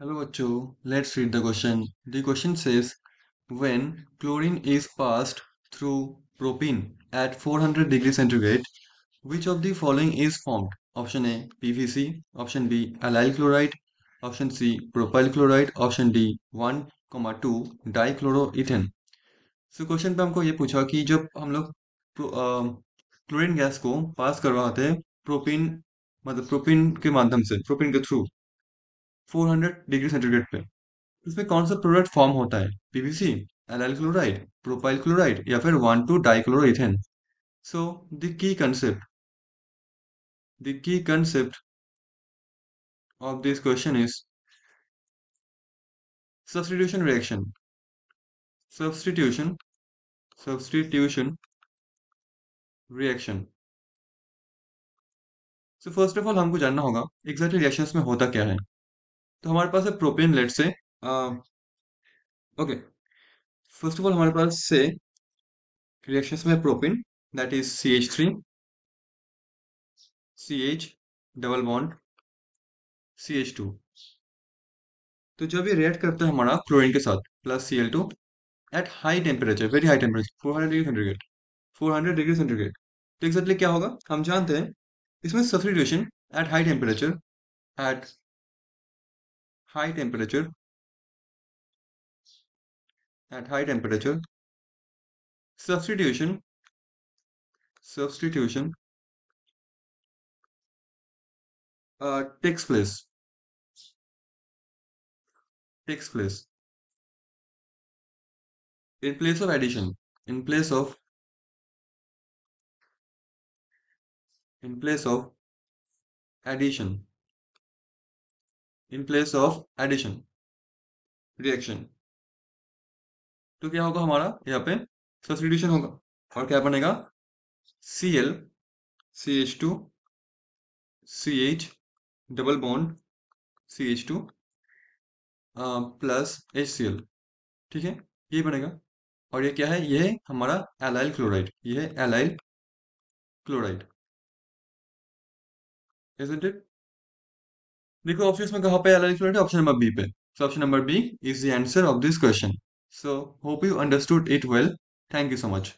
Hello बच्चों let's read the question the question says when chlorine is passed through propene at 400 degree centigrade which of the following is formed option A PVC option B allyl chloride option C propyl chloride option D 1.2 dichloroethane so question पे हमको ये पूछा कि जब हम लोग chlorine gas को पास करवाते हैं प्रोपीन मतलब प्रोपीन के माध्यम से प्रोपीन के थ्रू 400 डिग्री सेंटीग्रेड पे। इसमें कौन सा प्रोडक्ट फॉर्म होता है? PVC allyl chloride, propyl chloride या फिर one two dichloroethane so the key concept the key concept of this question is substitution reaction substitution substitution reaction so first of all हमको जानना होगा एग्जैक्टली रिएक्शन में होता क्या है। तो हमारे पास है propane let say okay first of all हमारे पास से रिएक्शंस में propene that is C H three C H double bond C H two तो जब ये रिएक्ट करता है हमारा क्लोरीन के साथ plus C L two at high temperature very high temperature four hundred degree centigrade four hundred degree centigrade तो exactly क्या होगा? हम जानते हैं, इसमें substitution at high temperature at high temperature. At high temperature. Substitution. Substitution. Uh, takes place. Takes place. In place of addition. In place of. In place of addition in place of addition reaction तो क्या होगा हमारा? यहाँ पे substitution होगा। और क्या बनेगा? C L C H two C H double bond C H two plus H C L ठीक है? ये बनेगा। और ये क्या है? ये है हमारा एलाइल क्लोराइड ये है एलाइल क्लोराइड isn't it? देखो ऑप्शन में कहाँ पे एल ऑप्शन नंबर बी पे। So option number B is the answer of this question so hope you understood it well thank you so much